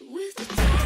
with the